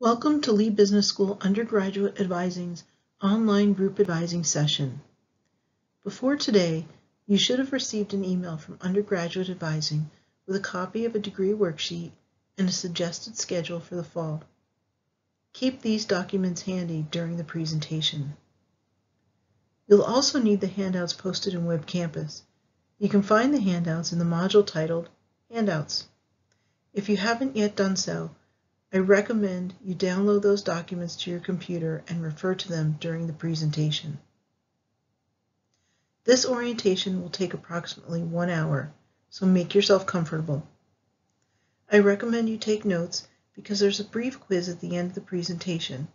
Welcome to Lee Business School Undergraduate Advising's online group advising session. Before today, you should have received an email from Undergraduate Advising with a copy of a degree worksheet and a suggested schedule for the fall. Keep these documents handy during the presentation. You'll also need the handouts posted in Web Campus. You can find the handouts in the module titled Handouts. If you haven't yet done so, I recommend you download those documents to your computer and refer to them during the presentation. This orientation will take approximately one hour, so make yourself comfortable. I recommend you take notes because there's a brief quiz at the end of the presentation.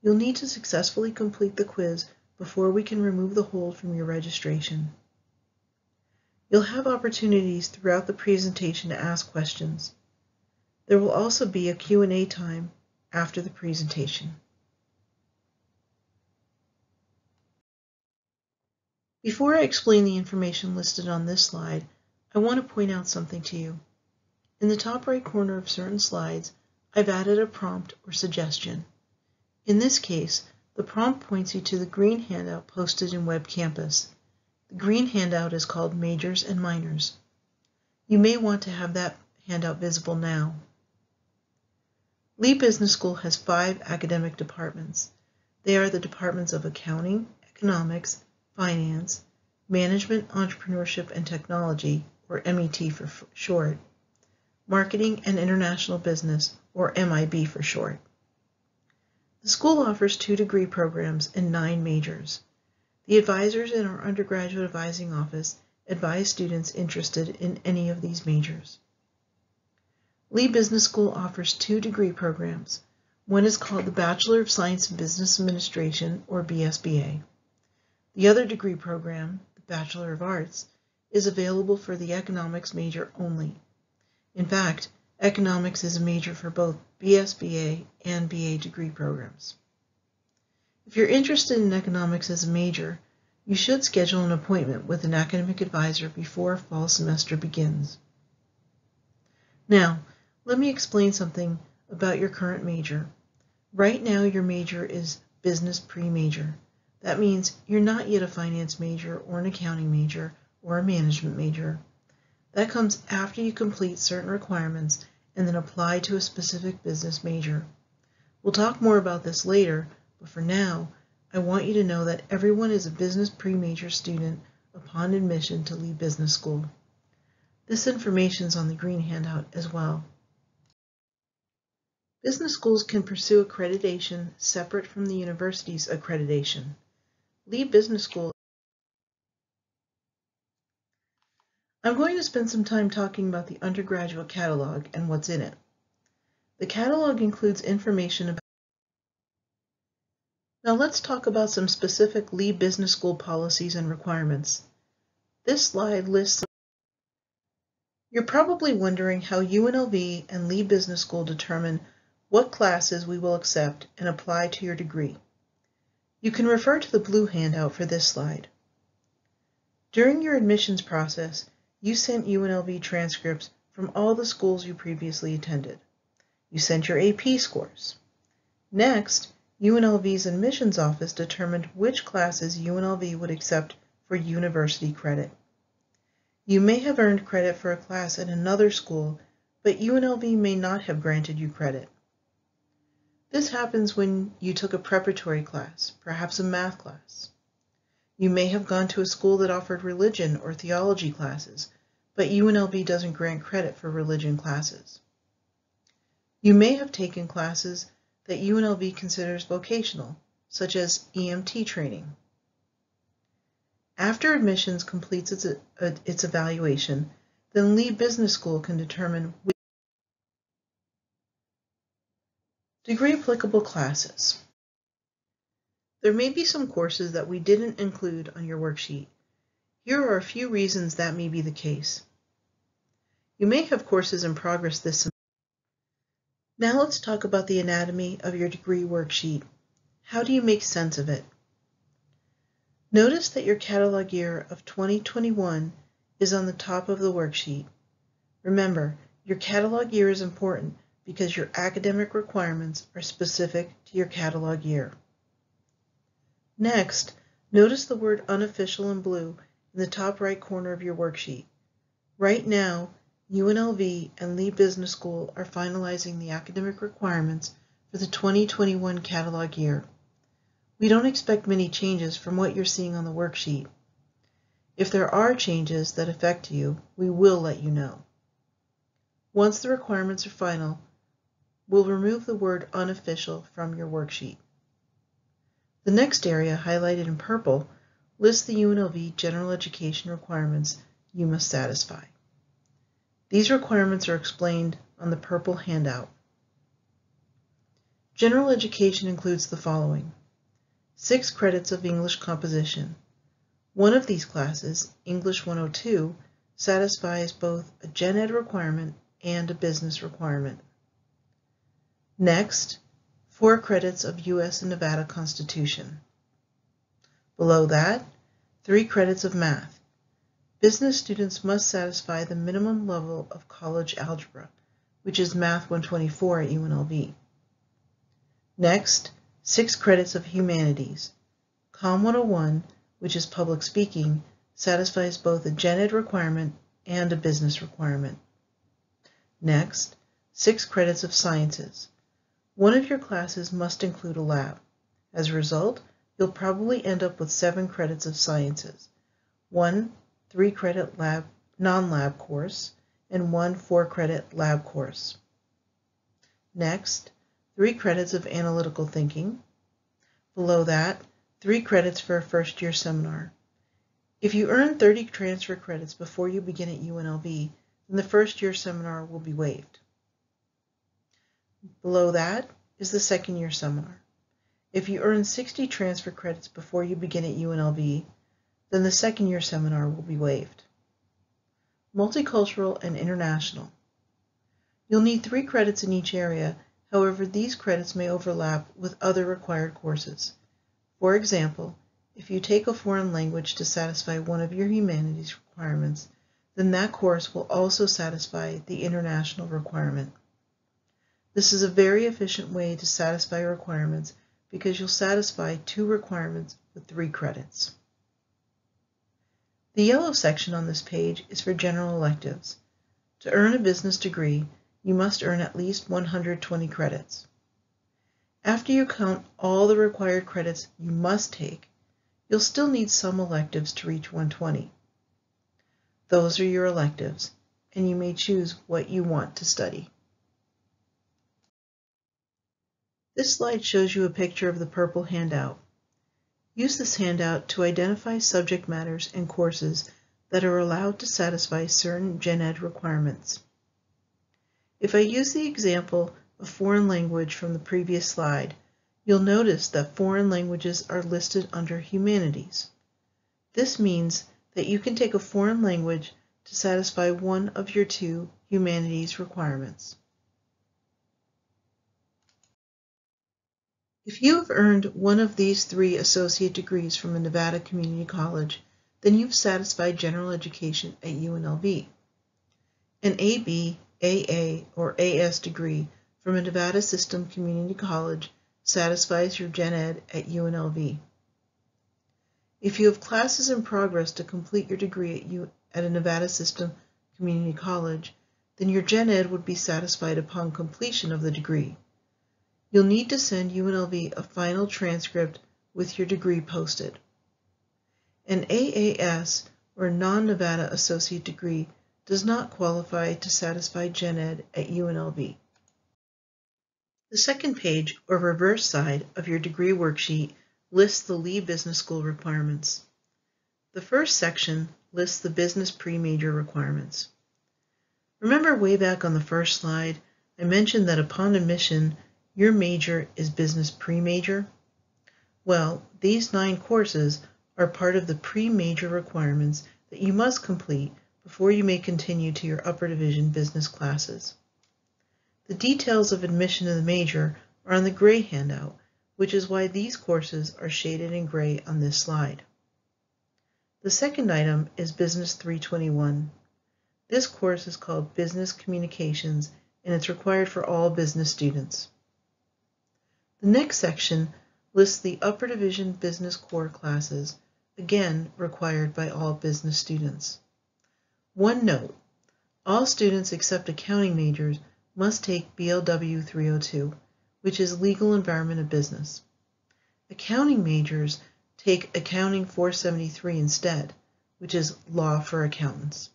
You'll need to successfully complete the quiz before we can remove the hold from your registration. You'll have opportunities throughout the presentation to ask questions. There will also be a Q&A time after the presentation. Before I explain the information listed on this slide, I want to point out something to you. In the top right corner of certain slides, I've added a prompt or suggestion. In this case, the prompt points you to the green handout posted in Web Campus. The green handout is called Majors and Minors. You may want to have that handout visible now. Lee Business School has five academic departments. They are the departments of Accounting, Economics, Finance, Management, Entrepreneurship, and Technology, or MET for short, Marketing and International Business, or MIB for short. The school offers two degree programs and nine majors. The advisors in our undergraduate advising office advise students interested in any of these majors. Lee Business School offers two degree programs. One is called the Bachelor of Science in Business Administration, or BSBA. The other degree program, the Bachelor of Arts, is available for the economics major only. In fact, economics is a major for both BSBA and BA degree programs. If you're interested in economics as a major, you should schedule an appointment with an academic advisor before fall semester begins. Now, let me explain something about your current major. Right now, your major is business pre-major. That means you're not yet a finance major or an accounting major or a management major. That comes after you complete certain requirements and then apply to a specific business major. We'll talk more about this later, but for now, I want you to know that everyone is a business pre-major student upon admission to Lee Business School. This information is on the green handout as well. Business schools can pursue accreditation separate from the university's accreditation. Lee Business School I'm going to spend some time talking about the undergraduate catalog and what's in it. The catalog includes information about Now let's talk about some specific Lee Business School policies and requirements. This slide lists You're probably wondering how UNLV and Lee Business School determine what classes we will accept and apply to your degree. You can refer to the blue handout for this slide. During your admissions process, you sent UNLV transcripts from all the schools you previously attended. You sent your AP scores. Next, UNLV's admissions office determined which classes UNLV would accept for university credit. You may have earned credit for a class at another school, but UNLV may not have granted you credit. This happens when you took a preparatory class, perhaps a math class. You may have gone to a school that offered religion or theology classes, but UNLV doesn't grant credit for religion classes. You may have taken classes that UNLV considers vocational, such as EMT training. After admissions completes its, uh, its evaluation, then Lee Business School can determine Degree applicable classes. There may be some courses that we didn't include on your worksheet. Here are a few reasons that may be the case. You may have courses in progress this semester. Now let's talk about the anatomy of your degree worksheet. How do you make sense of it? Notice that your catalog year of 2021 is on the top of the worksheet. Remember, your catalog year is important because your academic requirements are specific to your catalog year. Next, notice the word unofficial in blue in the top right corner of your worksheet. Right now, UNLV and Lee Business School are finalizing the academic requirements for the 2021 catalog year. We don't expect many changes from what you're seeing on the worksheet. If there are changes that affect you, we will let you know. Once the requirements are final, we'll remove the word unofficial from your worksheet. The next area, highlighted in purple, lists the UNLV general education requirements you must satisfy. These requirements are explained on the purple handout. General education includes the following. Six credits of English composition. One of these classes, English 102, satisfies both a Gen Ed requirement and a business requirement. Next, four credits of U.S. and Nevada Constitution. Below that, three credits of math. Business students must satisfy the minimum level of college algebra, which is Math 124 at UNLV. Next, six credits of humanities. Com 101, which is public speaking, satisfies both a gen ed requirement and a business requirement. Next, six credits of sciences. One of your classes must include a lab. As a result, you'll probably end up with seven credits of sciences, one three-credit lab non-lab course, and one four-credit lab course. Next, three credits of analytical thinking. Below that, three credits for a first-year seminar. If you earn 30 transfer credits before you begin at UNLV, then the first-year seminar will be waived. Below that is the second year seminar. If you earn 60 transfer credits before you begin at UNLV, then the second year seminar will be waived. Multicultural and international. You'll need three credits in each area, however these credits may overlap with other required courses. For example, if you take a foreign language to satisfy one of your humanities requirements, then that course will also satisfy the international requirement. This is a very efficient way to satisfy requirements because you'll satisfy two requirements with three credits. The yellow section on this page is for general electives. To earn a business degree, you must earn at least 120 credits. After you count all the required credits you must take, you'll still need some electives to reach 120. Those are your electives, and you may choose what you want to study. This slide shows you a picture of the purple handout. Use this handout to identify subject matters and courses that are allowed to satisfy certain Gen Ed requirements. If I use the example of foreign language from the previous slide, you'll notice that foreign languages are listed under humanities. This means that you can take a foreign language to satisfy one of your two humanities requirements. If you have earned one of these three associate degrees from a Nevada community college, then you've satisfied general education at UNLV. An AB, AA, or AS degree from a Nevada System Community College satisfies your Gen Ed at UNLV. If you have classes in progress to complete your degree at, U at a Nevada System Community College, then your Gen Ed would be satisfied upon completion of the degree. You'll need to send UNLV a final transcript with your degree posted. An AAS or non-Nevada associate degree does not qualify to satisfy Gen Ed at UNLV. The second page or reverse side of your degree worksheet lists the Lee Business School requirements. The first section lists the business pre-major requirements. Remember way back on the first slide, I mentioned that upon admission, your major is business pre-major? Well, these nine courses are part of the pre-major requirements that you must complete before you may continue to your upper division business classes. The details of admission to the major are on the gray handout, which is why these courses are shaded in gray on this slide. The second item is Business 321. This course is called Business Communications and it's required for all business students. The next section lists the upper division business core classes, again required by all business students. One note, all students except accounting majors must take BLW 302, which is Legal Environment of Business. Accounting majors take Accounting 473 instead, which is Law for Accountants.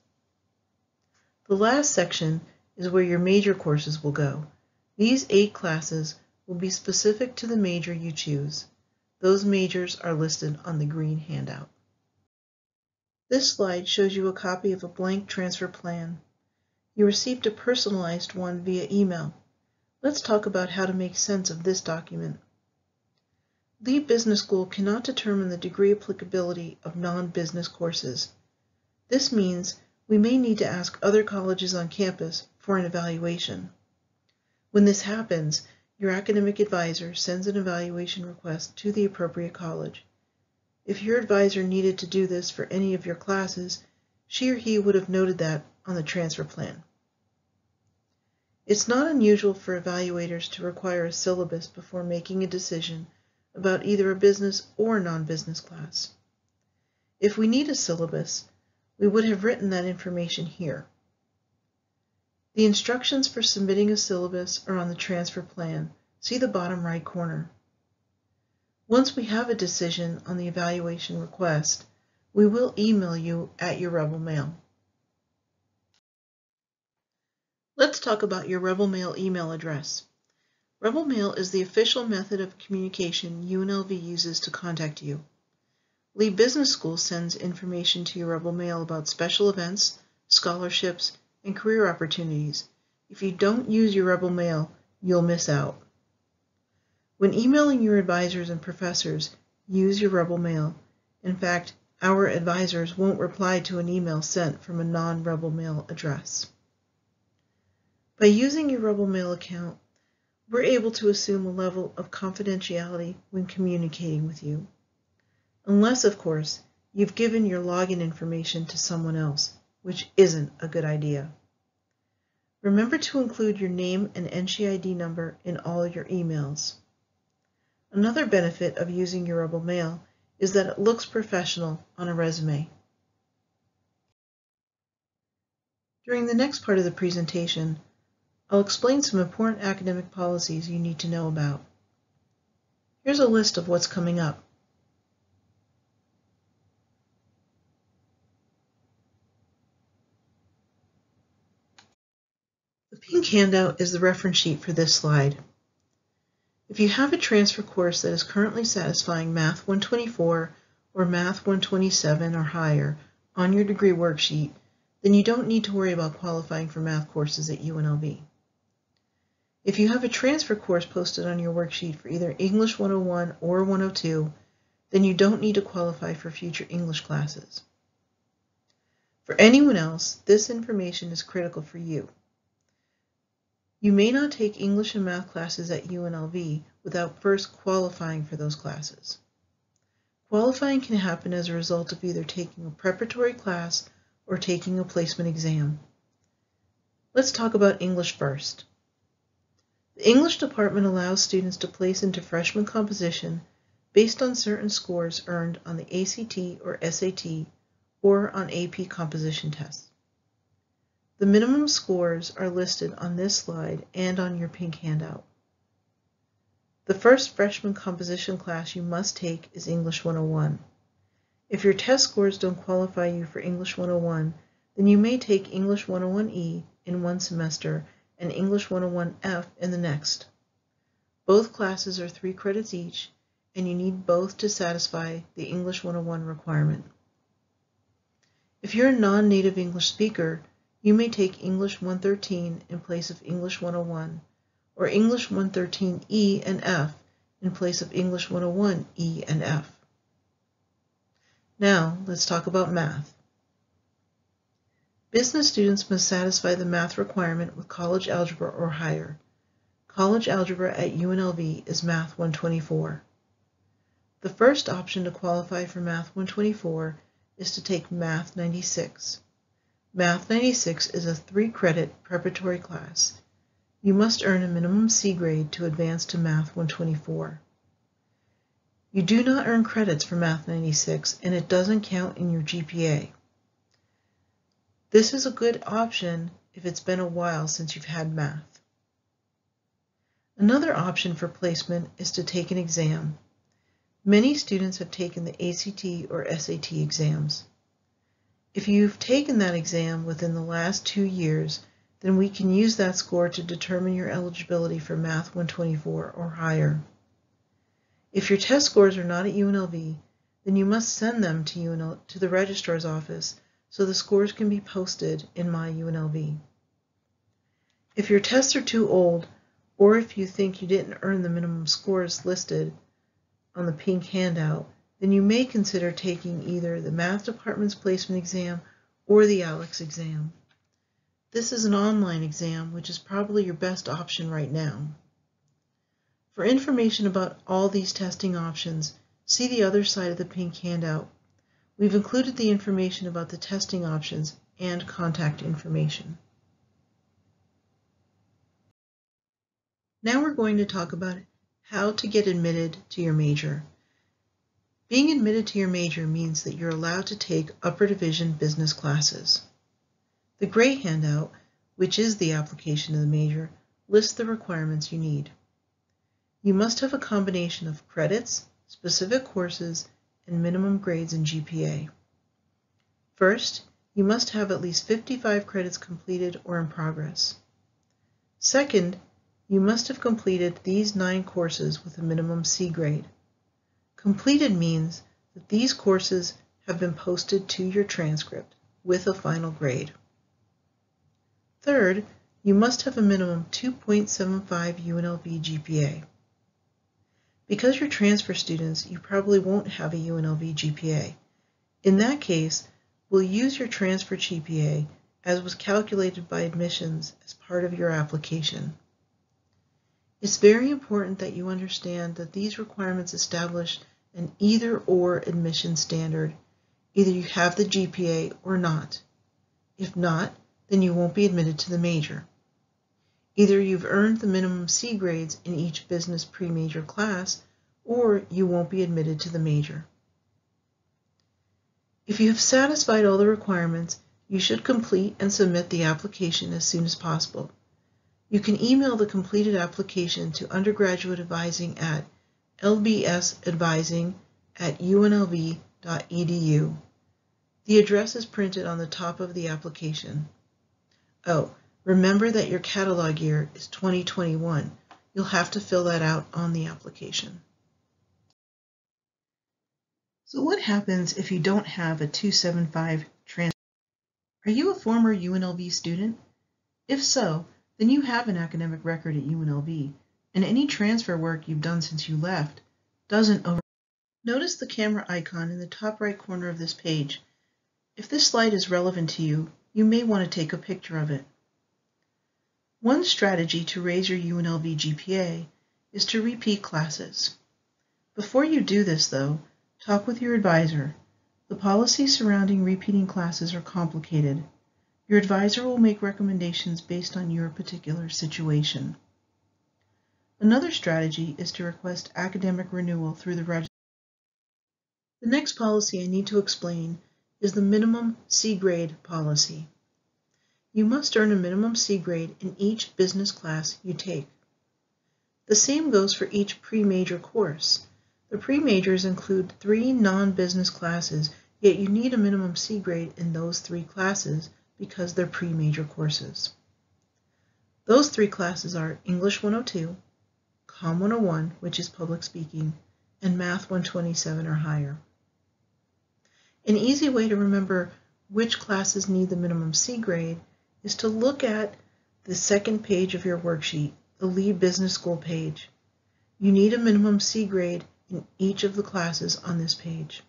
The last section is where your major courses will go. These eight classes will be specific to the major you choose. Those majors are listed on the green handout. This slide shows you a copy of a blank transfer plan. You received a personalized one via email. Let's talk about how to make sense of this document. Lee Business School cannot determine the degree applicability of non-business courses. This means we may need to ask other colleges on campus for an evaluation. When this happens, your academic advisor sends an evaluation request to the appropriate college. If your advisor needed to do this for any of your classes, she or he would have noted that on the transfer plan. It's not unusual for evaluators to require a syllabus before making a decision about either a business or non-business class. If we need a syllabus, we would have written that information here. The instructions for submitting a syllabus are on the transfer plan. See the bottom right corner. Once we have a decision on the evaluation request, we will email you at your Rebel Mail. Let's talk about your Rebel Mail email address. Rebel Mail is the official method of communication UNLV uses to contact you. Lee Business School sends information to your Rebel Mail about special events, scholarships, and career opportunities. If you don't use your Rebel Mail, you'll miss out. When emailing your advisors and professors, use your Rebel Mail. In fact, our advisors won't reply to an email sent from a non-Rebel Mail address. By using your Rebel Mail account, we're able to assume a level of confidentiality when communicating with you. Unless, of course, you've given your login information to someone else which isn't a good idea. Remember to include your name and NSHE ID number in all your emails. Another benefit of using your Mail is that it looks professional on a resume. During the next part of the presentation, I'll explain some important academic policies you need to know about. Here's a list of what's coming up. Pink handout is the reference sheet for this slide. If you have a transfer course that is currently satisfying Math 124 or Math 127 or higher on your degree worksheet, then you don't need to worry about qualifying for math courses at UNLV. If you have a transfer course posted on your worksheet for either English 101 or 102, then you don't need to qualify for future English classes. For anyone else, this information is critical for you. You may not take English and math classes at UNLV without first qualifying for those classes. Qualifying can happen as a result of either taking a preparatory class or taking a placement exam. Let's talk about English first. The English department allows students to place into freshman composition based on certain scores earned on the ACT or SAT or on AP composition tests. The minimum scores are listed on this slide and on your pink handout. The first freshman composition class you must take is English 101. If your test scores don't qualify you for English 101, then you may take English 101E in one semester and English 101F in the next. Both classes are three credits each, and you need both to satisfy the English 101 requirement. If you're a non-native English speaker, you may take English 113 in place of English 101, or English 113E and F in place of English 101E and F. Now, let's talk about math. Business students must satisfy the math requirement with college algebra or higher. College algebra at UNLV is Math 124. The first option to qualify for Math 124 is to take Math 96. Math 96 is a three-credit preparatory class. you must earn a minimum C grade to advance to Math 124. You do not earn credits for Math 96 and it doesn't count in your GPA. This is a good option if it's been a while since you've had math. Another option for placement is to take an exam. Many students have taken the ACT or SAT exams. If you've taken that exam within the last two years, then we can use that score to determine your eligibility for Math 124 or higher. If your test scores are not at UNLV, then you must send them to, UNL to the registrar's office so the scores can be posted in My UNLV. If your tests are too old, or if you think you didn't earn the minimum scores listed on the pink handout, then you may consider taking either the Math Department's placement exam or the ALEKS exam. This is an online exam, which is probably your best option right now. For information about all these testing options, see the other side of the pink handout. We've included the information about the testing options and contact information. Now we're going to talk about how to get admitted to your major. Being admitted to your major means that you're allowed to take upper division business classes. The gray handout, which is the application of the major, lists the requirements you need. You must have a combination of credits, specific courses, and minimum grades in GPA. First, you must have at least 55 credits completed or in progress. Second, you must have completed these nine courses with a minimum C grade. Completed means that these courses have been posted to your transcript with a final grade. Third, you must have a minimum 2.75 UNLV GPA. Because you're transfer students, you probably won't have a UNLV GPA. In that case, we'll use your transfer GPA as was calculated by admissions as part of your application. It's very important that you understand that these requirements establish an either or admission standard. Either you have the GPA or not. If not, then you won't be admitted to the major. Either you've earned the minimum C grades in each business pre-major class, or you won't be admitted to the major. If you have satisfied all the requirements, you should complete and submit the application as soon as possible. You can email the completed application to undergraduate advising at lbsadvising at unlv.edu. The address is printed on the top of the application. Oh, Remember that your catalog year is 2021. You'll have to fill that out on the application. So what happens if you don't have a 275 transfer? Are you a former UNLV student? If so, then you have an academic record at UNLV, and any transfer work you've done since you left doesn't over. Notice the camera icon in the top right corner of this page. If this slide is relevant to you, you may want to take a picture of it. One strategy to raise your UNLV GPA is to repeat classes. Before you do this, though, talk with your advisor. The policies surrounding repeating classes are complicated. Your advisor will make recommendations based on your particular situation. Another strategy is to request academic renewal through the register. The next policy I need to explain is the minimum C grade policy. You must earn a minimum C grade in each business class you take. The same goes for each pre-major course. The pre-majors include three non-business classes, yet you need a minimum C grade in those three classes because they're pre-major courses. Those three classes are English 102, Com 101, which is public speaking, and Math 127 or higher. An easy way to remember which classes need the minimum C grade is to look at the second page of your worksheet, the Lee Business School page. You need a minimum C grade in each of the classes on this page.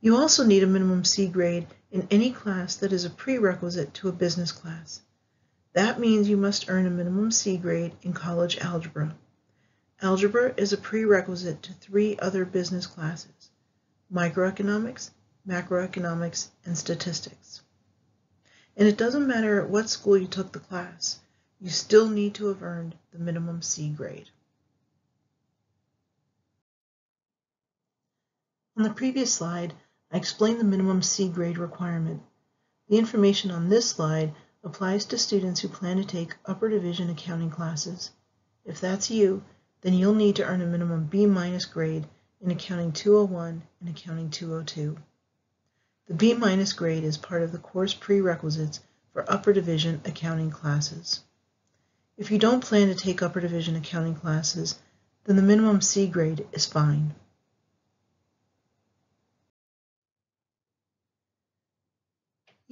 You also need a minimum C grade in any class that is a prerequisite to a business class. That means you must earn a minimum C grade in college algebra. Algebra is a prerequisite to three other business classes, microeconomics, macroeconomics, and statistics. And it doesn't matter at what school you took the class. you still need to have earned the minimum C grade. On the previous slide, I explained the minimum C grade requirement. The information on this slide applies to students who plan to take upper division accounting classes. If that's you, then you'll need to earn a minimum B minus grade in Accounting 201 and Accounting 202. The B minus grade is part of the course prerequisites for upper division accounting classes. If you don't plan to take upper division accounting classes, then the minimum C grade is fine.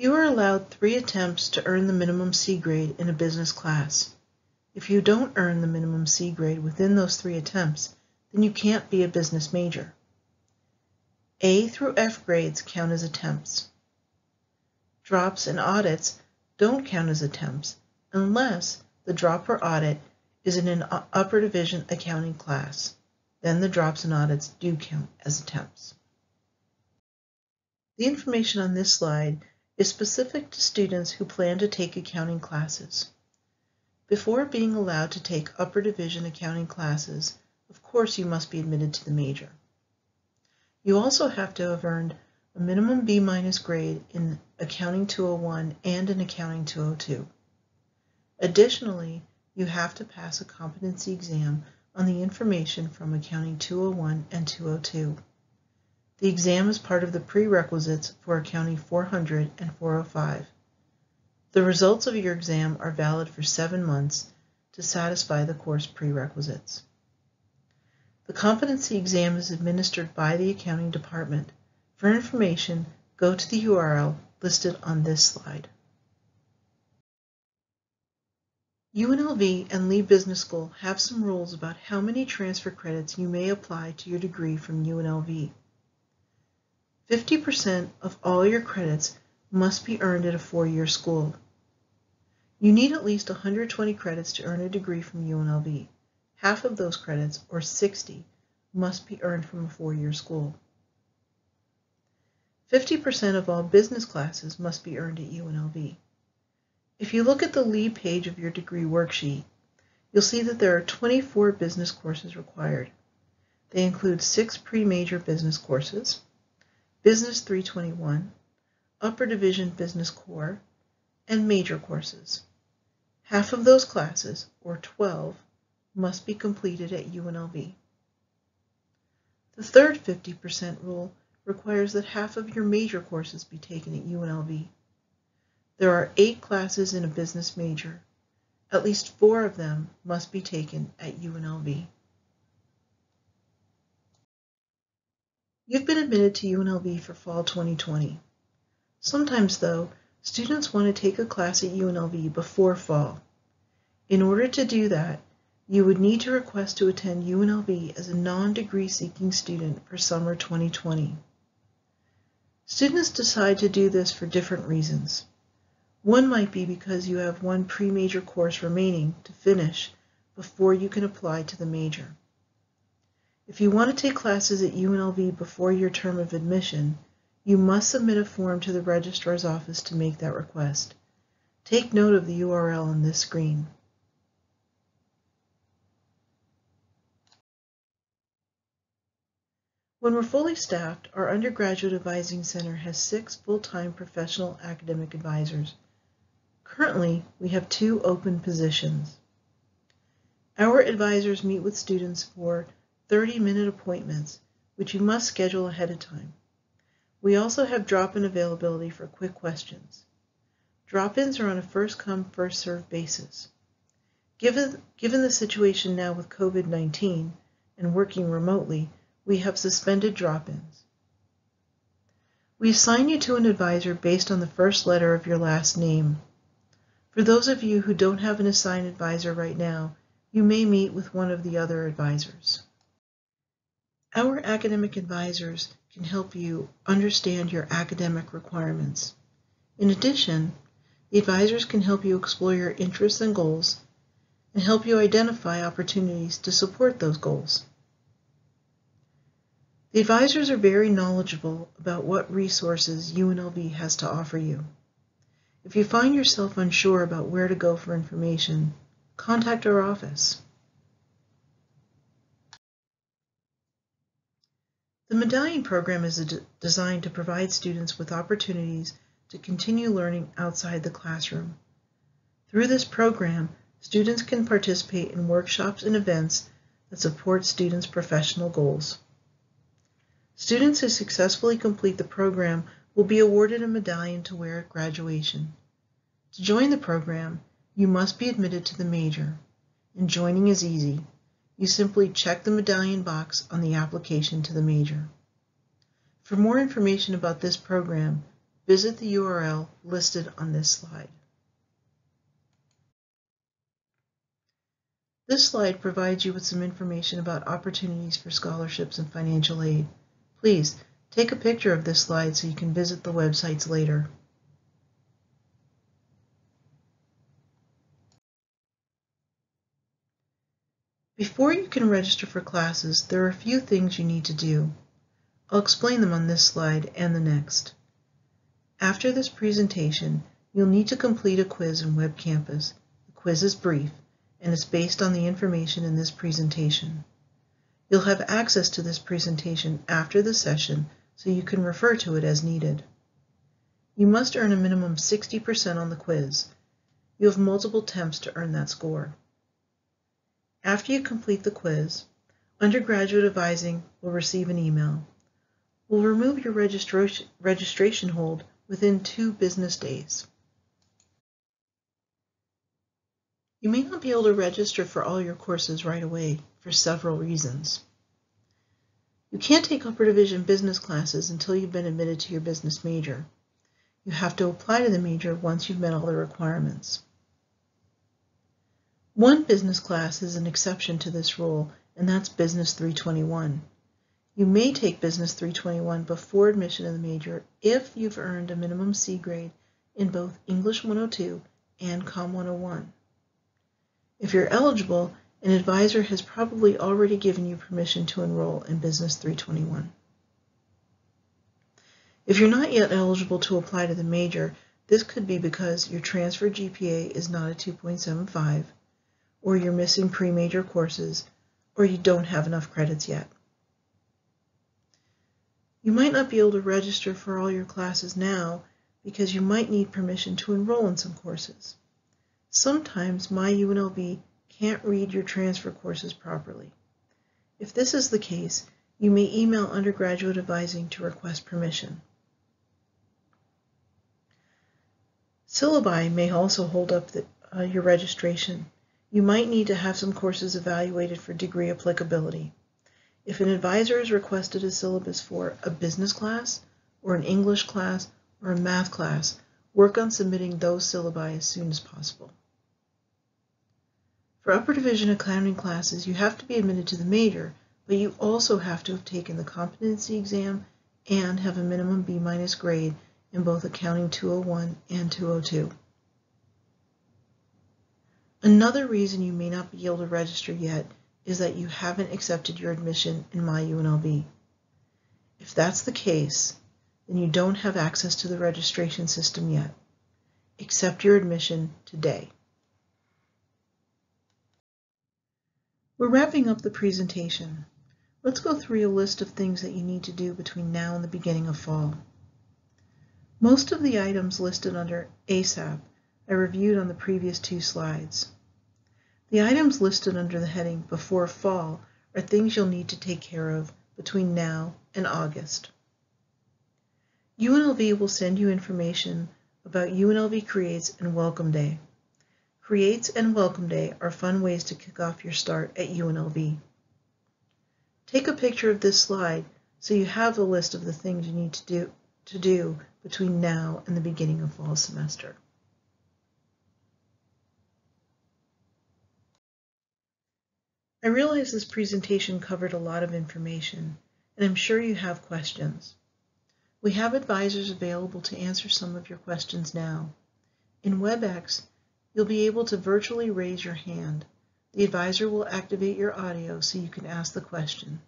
You are allowed three attempts to earn the minimum C grade in a business class. If you don't earn the minimum C grade within those three attempts, then you can't be a business major. A through F grades count as attempts. Drops and audits don't count as attempts unless the drop or audit is in an upper division accounting class. Then the drops and audits do count as attempts. The information on this slide is specific to students who plan to take accounting classes. Before being allowed to take upper division accounting classes, of course you must be admitted to the major. You also have to have earned a minimum B grade in Accounting 201 and in Accounting 202. Additionally, you have to pass a competency exam on the information from Accounting 201 and 202. The exam is part of the prerequisites for Accounting 400 and 405. The results of your exam are valid for seven months to satisfy the course prerequisites. The competency exam is administered by the accounting department. For information, go to the URL listed on this slide. UNLV and Lee Business School have some rules about how many transfer credits you may apply to your degree from UNLV. 50% of all your credits must be earned at a four-year school. You need at least 120 credits to earn a degree from UNLV. Half of those credits, or 60, must be earned from a four-year school. 50% of all business classes must be earned at UNLV. If you look at the lead page of your degree worksheet, you'll see that there are 24 business courses required. They include six pre-major business courses, Business 321, Upper Division Business Core, and major courses. Half of those classes, or 12, must be completed at UNLV. The third 50% rule requires that half of your major courses be taken at UNLV. There are eight classes in a business major. At least four of them must be taken at UNLV. You've been admitted to UNLV for fall 2020. Sometimes, though, students want to take a class at UNLV before fall. In order to do that, you would need to request to attend UNLV as a non-degree seeking student for summer 2020. Students decide to do this for different reasons. One might be because you have one pre-major course remaining to finish before you can apply to the major. If you want to take classes at UNLV before your term of admission, you must submit a form to the registrar's office to make that request. Take note of the URL on this screen. When we're fully staffed, our Undergraduate Advising Center has six full-time professional academic advisors. Currently, we have two open positions. Our advisors meet with students for 30-minute appointments, which you must schedule ahead of time. We also have drop-in availability for quick questions. Drop-ins are on a first-come, first-served basis. Given, given the situation now with COVID-19 and working remotely, we have suspended drop-ins. We assign you to an advisor based on the first letter of your last name. For those of you who don't have an assigned advisor right now, you may meet with one of the other advisors. Our academic advisors can help you understand your academic requirements. In addition, the advisors can help you explore your interests and goals and help you identify opportunities to support those goals. The advisors are very knowledgeable about what resources UNLV has to offer you. If you find yourself unsure about where to go for information, contact our office. The Medallion program is designed to provide students with opportunities to continue learning outside the classroom. Through this program, students can participate in workshops and events that support students' professional goals. Students who successfully complete the program will be awarded a medallion to wear at graduation. To join the program, you must be admitted to the major, and joining is easy. You simply check the medallion box on the application to the major. For more information about this program, visit the URL listed on this slide. This slide provides you with some information about opportunities for scholarships and financial aid. Please take a picture of this slide so you can visit the websites later. Before you can register for classes, there are a few things you need to do. I'll explain them on this slide and the next. After this presentation, you'll need to complete a quiz in Web Campus. The quiz is brief and is based on the information in this presentation. You'll have access to this presentation after the session so you can refer to it as needed. You must earn a minimum 60% on the quiz. You have multiple attempts to earn that score. After you complete the quiz, undergraduate advising will receive an email. We'll remove your registration, registration hold within two business days. You may not be able to register for all your courses right away for several reasons. You can't take upper division business classes until you've been admitted to your business major. You have to apply to the major once you've met all the requirements. One business class is an exception to this rule, and that's Business 321. You may take Business 321 before admission in the major if you've earned a minimum C grade in both English 102 and Com 101. If you're eligible, an advisor has probably already given you permission to enroll in Business 321. If you're not yet eligible to apply to the major, this could be because your transfer GPA is not a 2.75, or you're missing pre-major courses, or you don't have enough credits yet. You might not be able to register for all your classes now because you might need permission to enroll in some courses. Sometimes MyUNLV can't read your transfer courses properly. If this is the case, you may email undergraduate advising to request permission. Syllabi may also hold up the, uh, your registration you might need to have some courses evaluated for degree applicability. If an advisor has requested a syllabus for a business class, or an English class, or a math class, work on submitting those syllabi as soon as possible. For upper division accounting classes, you have to be admitted to the major, but you also have to have taken the competency exam and have a minimum B minus grade in both Accounting 201 and 202. Another reason you may not be able to register yet is that you haven't accepted your admission in MyUNLV. If that's the case, then you don't have access to the registration system yet. Accept your admission today. We're wrapping up the presentation. Let's go through a list of things that you need to do between now and the beginning of fall. Most of the items listed under ASAP I reviewed on the previous two slides. The items listed under the heading Before Fall are things you'll need to take care of between now and August. UNLV will send you information about UNLV Creates and Welcome Day. Creates and Welcome Day are fun ways to kick off your start at UNLV. Take a picture of this slide so you have a list of the things you need to do, to do between now and the beginning of fall semester. I realize this presentation covered a lot of information, and I'm sure you have questions. We have advisors available to answer some of your questions now. In WebEx, you'll be able to virtually raise your hand. The advisor will activate your audio so you can ask the question.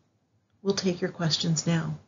We'll take your questions now.